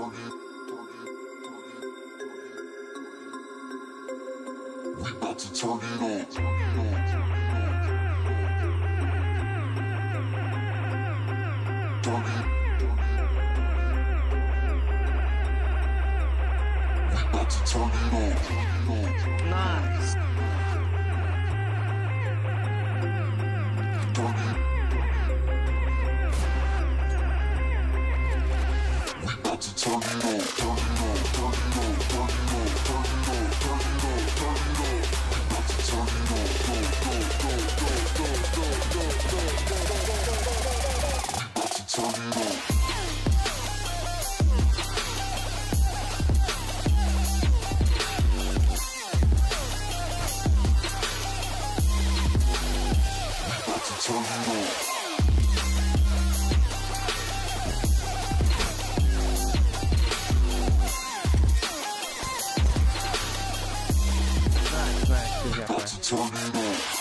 We about to turn it on. Turn it. on. We about to turn it on. Nine. turn it on. back to. To turn it.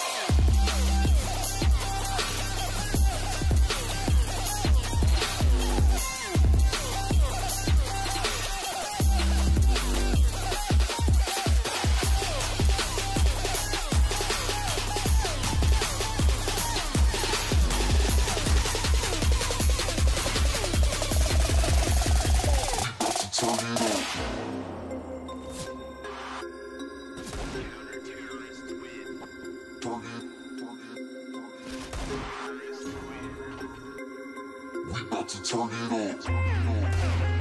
Turn it on. ビカチャゲロ